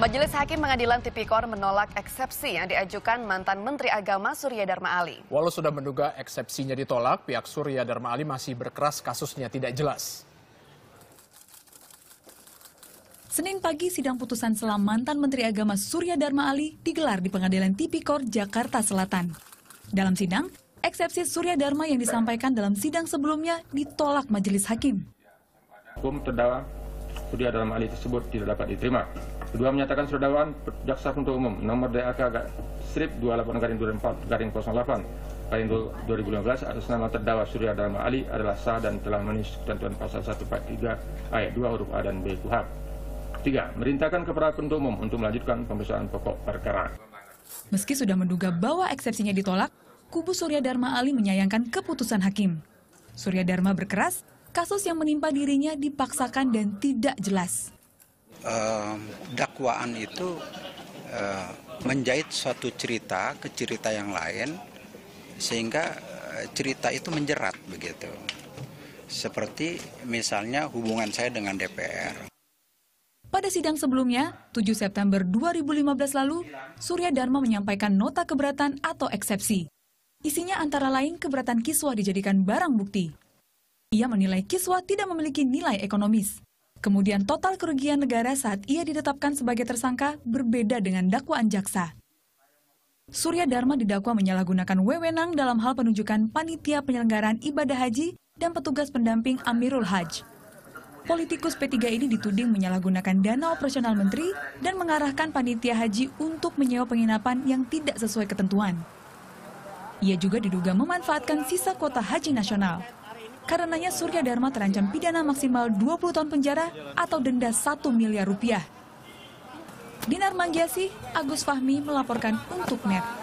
Majelis Hakim Pengadilan Tipikor menolak eksepsi yang diajukan mantan Menteri Agama Surya Dharma Ali. Walau sudah menduga eksepsinya ditolak, pihak Surya Dharma Ali masih berkeras kasusnya tidak jelas. Senin pagi sidang putusan selam mantan Menteri Agama Surya Dharma Ali digelar di Pengadilan Tipikor Jakarta Selatan. Dalam sidang, eksepsi Surya Dharma yang disampaikan dalam sidang sebelumnya ditolak majelis hakim. Hukum terdakwa Surya Dharma Ali tersebut tidak dapat diterima. Kedua menyatakan surat dakwaan jaksa penuntut umum nomor DAK strip 28 garing 24 garing 08 garing 2015 atas nama terdakwa Surya Dharma Ali adalah sah dan telah memenuhi ketentuan pasal 143 ayat 2 huruf A dan B KUHAP. Tiga, merintahkan kepada penuntut umum untuk melanjutkan pemeriksaan pokok perkara. Meski sudah menduga bahwa eksepsinya ditolak, kubu Surya Dharma Ali menyayangkan keputusan hakim. Surya Dharma berkeras, kasus yang menimpa dirinya dipaksakan dan tidak jelas uh, dakwaan itu uh, menjahit suatu cerita ke cerita yang lain sehingga uh, cerita itu menjerat begitu. Seperti misalnya hubungan saya dengan DPR. Pada sidang sebelumnya, 7 September 2015 lalu, Surya Dharma menyampaikan nota keberatan atau eksepsi. Isinya antara lain keberatan Kiswa dijadikan barang bukti. Ia menilai Kiswa tidak memiliki nilai ekonomis. Kemudian total kerugian negara saat ia ditetapkan sebagai tersangka berbeda dengan dakwaan jaksa. Surya Dharma didakwa menyalahgunakan wewenang dalam hal penunjukan panitia penyelenggaraan ibadah haji dan petugas pendamping Amirul Haj. Politikus P3 ini dituding menyalahgunakan dana operasional menteri dan mengarahkan panitia haji untuk menyewa penginapan yang tidak sesuai ketentuan. Ia juga diduga memanfaatkan sisa kota haji nasional. Karenanya Surya Dharma terancam pidana maksimal 20 tahun penjara atau denda 1 miliar rupiah. Dinar Mangjasi, Agus Fahmi melaporkan untuk NET.